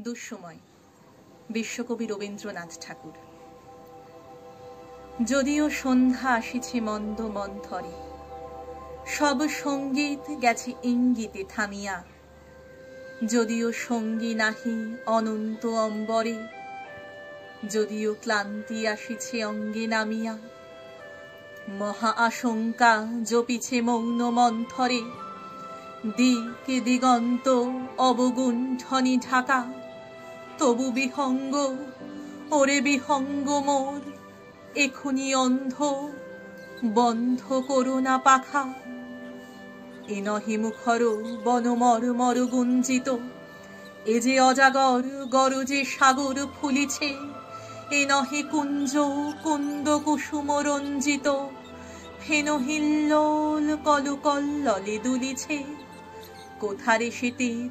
দুঃসময়। বিশ্বকবি রবীন্দ্রনাথ ঠাকুর। যদিও সন্ধ্যা আসিছে মন্দ মন্থরে, সব সংগীত গেছে ইঙ্গিতে থামিয়া। যদিও সঙ্গী নাহি অনন্ত অম্বরে, যদিও ক্লান্তি আসিছে অঙ্গে নামিয়া। মহা আশঙ্কা জপিছে মৌন মন্থরে দিক দিগন্ত অবগুণ্ঠনি ঢাকা। তবু বিহঙ্গ, ওরে বিহঙ্গ মোর, এখনি অন্ধ, বন্ধ করুণা পাখা। এ নহে মুখর বনমর মর গুঞ্জিত, এ যে অজাগর গরজে সাগর ফুলিছে, এ নহে কুঞ্জ কুন্দ কুসুম রঞ্জিত ফেন হিল্লোল কলকল্ললে দুলিছে। কোথারে সে তীর?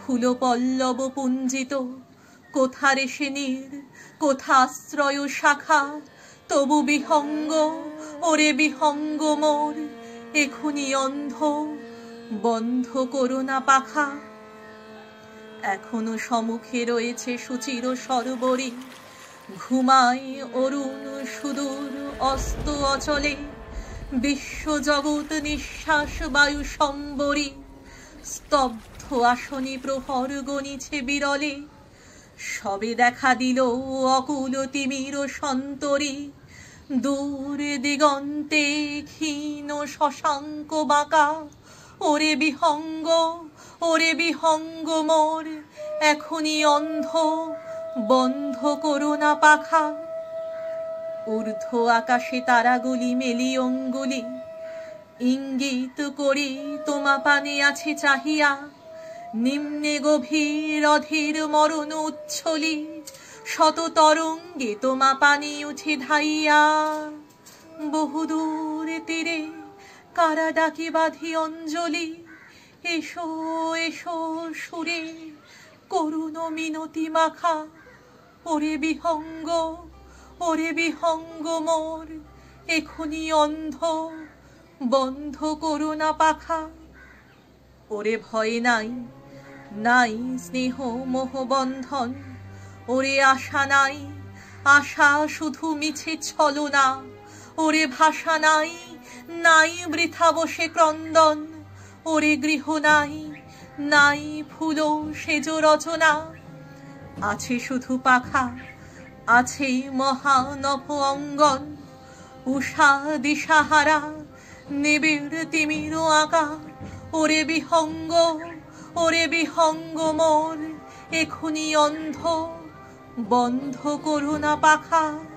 ফুল পল্লব পুঞ্জিত, কোথারে সে নীর? কোথাশ্রয় শাখা? তবু বিহঙ্গ, ওরে বিহঙ্গ মোর। এখুনি অন্ধ, বন্ধ করোনা পাখা। এখনও সম্মুখে রয়েছে সুচির সরোবরী। ঘুমায় অরুণ সুদূর অস্ত অচলে। বিশ্বজগৎ নিঃশ্বাস বায়ু সম্বরী। স্তব্ধ আসনি প্রহর গণিছে বিরলে। সবে দেখা দিল অকুল তিমির সন্তরী। দূর দিগন্তে ক্ষীণ শশাঙ্ক বাঁকা। ওরে বিহঙ্গ ওরে বিহঙ্গ মোর, এখনই অন্ধ, বন্ধ করোনা পাখা। ঊর্ধ্ব আকাশে তারাগুলি মেলি অঙ্গুলি। ইঙ্গিত করি, তোমা পানে আছে চাহিয়া। নিম্নে গভীর অধীর মরণ উচ্ছলি, শত তরঙ্গে তোমা পানি উঠে ধাইয়া। বহুদূর তীরে কারা ডাকি বাঁধি অঞ্জলি, এসো এসো সুরে, করুণ মিনতি মাখা। ওরে বিহঙ্গ ওরে বিহঙ্গ মোর, এখনি অন্ধ। বন্ধ করুণা পাখা। ওরে ভয় নাই নাই স্নেহ মোহ বন্ধন। ওরে আশা নাই, আশা শুধু মিছে ছলনা। ওরে ভাষা নাই নাই বৃথা বসে ক্রন্দন। ওরে গৃহ নাই নাই ফুল সেজ রচনা। আছে শুধু পাখা, আছে মহানভ অঙ্গন। উষা দিশাহারা নিবিড় তিমির আঁকা ওরে বিহঙ্গ ওরে বিহঙ্গ মোর এখনি অন্ধ বন্ধ করুণা পাখা।